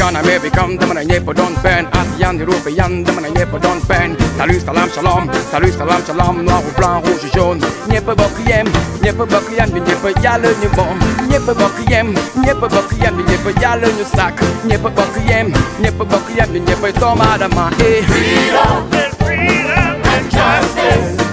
Afrikan, Amerikan, de man ner på Don Ben Asian, Européen, de man ner på Don Ben Salut, salam, shalom, salut, salam, shalom. Noir ou blanc, rouge ou jaune. Nie pe bokriem, nie pe bokriem Nie pe yale, nie bom Nie pe bokriem, nie pe bokriem Nie pe yale, nie sak Nie pe bokriem, nie pe bokriem Nie pe tomada ma eh Freedom and justice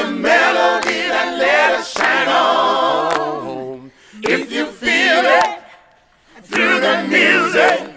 the melody that let us shine on. If you feel it through the music.